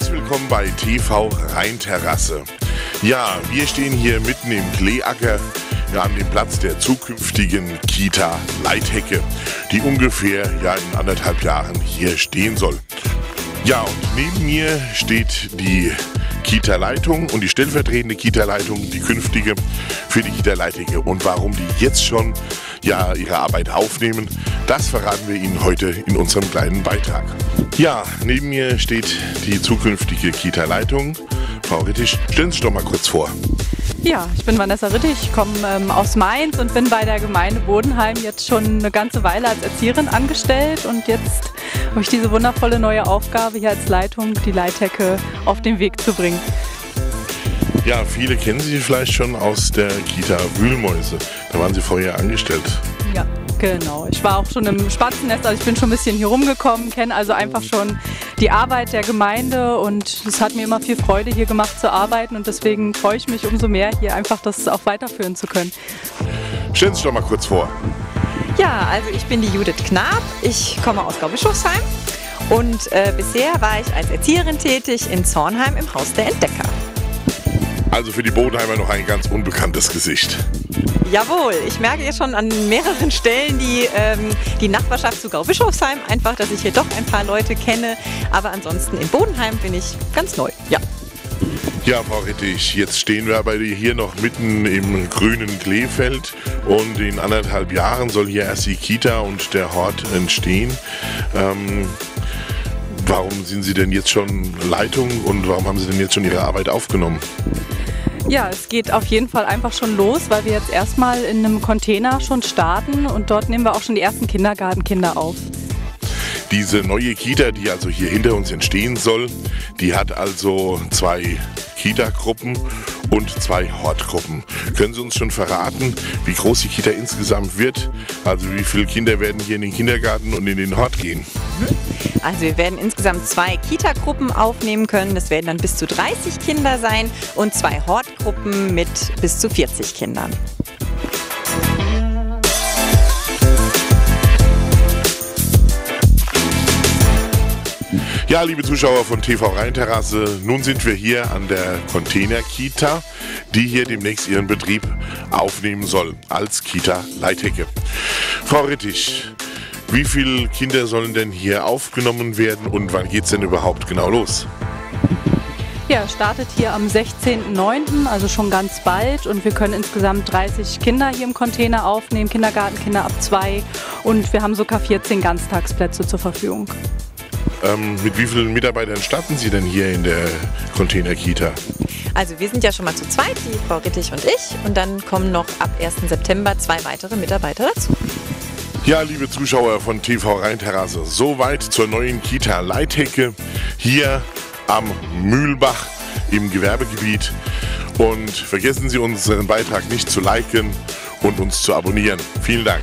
willkommen bei TV Rheinterrasse. Ja, wir stehen hier mitten im Kleeacker an dem Platz der zukünftigen Kita Leithecke, die ungefähr ja, in anderthalb Jahren hier stehen soll. Ja, und neben mir steht die Kita-Leitung und die stellvertretende Kita-Leitung, die künftige für die Kita-Leithecke. Und warum die jetzt schon ja, ihre Arbeit aufnehmen, das verraten wir Ihnen heute in unserem kleinen Beitrag. Ja, neben mir steht die zukünftige Kita-Leitung. Frau Rittisch, stellen Sie sich doch mal kurz vor. Ja, ich bin Vanessa Rittig, ich komme ähm, aus Mainz und bin bei der Gemeinde Bodenheim jetzt schon eine ganze Weile als Erzieherin angestellt und jetzt habe ich diese wundervolle neue Aufgabe hier als Leitung, die Leithecke auf den Weg zu bringen. Ja, viele kennen Sie vielleicht schon aus der Kita Wühlmäuse. Da waren Sie vorher angestellt. Genau. Ich war auch schon im Spatzennest, also ich bin schon ein bisschen hier rumgekommen, kenne also einfach schon die Arbeit der Gemeinde und es hat mir immer viel Freude hier gemacht zu arbeiten und deswegen freue ich mich umso mehr, hier einfach das auch weiterführen zu können. Stellen Sie sich doch mal kurz vor. Ja, also ich bin die Judith Knab, ich komme aus Gaubischofsheim und äh, bisher war ich als Erzieherin tätig in Zornheim im Haus der Entdecker. Also für die Bodenheimer noch ein ganz unbekanntes Gesicht. Jawohl, ich merke jetzt schon an mehreren Stellen die, ähm, die Nachbarschaft zu Gaubischofsheim einfach, dass ich hier doch ein paar Leute kenne. Aber ansonsten in Bodenheim bin ich ganz neu. Ja. Ja, Frau Rettich, jetzt stehen wir aber hier noch mitten im grünen Kleefeld und in anderthalb Jahren soll hier erst die Kita und der Hort entstehen. Ähm, warum sind Sie denn jetzt schon Leitung und warum haben Sie denn jetzt schon Ihre Arbeit aufgenommen? Ja, es geht auf jeden Fall einfach schon los, weil wir jetzt erstmal in einem Container schon starten und dort nehmen wir auch schon die ersten Kindergartenkinder auf. Diese neue Kita, die also hier hinter uns entstehen soll, die hat also zwei Kita-Gruppen und zwei Hortgruppen. Können Sie uns schon verraten, wie groß die Kita insgesamt wird? Also wie viele Kinder werden hier in den Kindergarten und in den Hort gehen? Also wir werden insgesamt zwei Kita-Gruppen aufnehmen können. Das werden dann bis zu 30 Kinder sein und zwei Hortgruppen mit bis zu 40 Kindern. Ja, liebe Zuschauer von TV Rheinterrasse, nun sind wir hier an der Container-Kita, die hier demnächst ihren Betrieb aufnehmen soll als Kita-Leithecke. Frau Rittich, wie viele Kinder sollen denn hier aufgenommen werden und wann geht es denn überhaupt genau los? Ja, startet hier am 16.09., also schon ganz bald. Und wir können insgesamt 30 Kinder hier im Container aufnehmen, Kindergartenkinder ab zwei. Und wir haben sogar 14 Ganztagsplätze zur Verfügung. Ähm, mit wie vielen Mitarbeitern starten Sie denn hier in der Container-Kita? Also wir sind ja schon mal zu zweit, die Frau Rittich und ich. Und dann kommen noch ab 1. September zwei weitere Mitarbeiter dazu. Ja, liebe Zuschauer von TV Rheinterrasse, soweit zur neuen Kita Leithecke hier am Mühlbach im Gewerbegebiet. Und vergessen Sie unseren Beitrag nicht zu liken und uns zu abonnieren. Vielen Dank.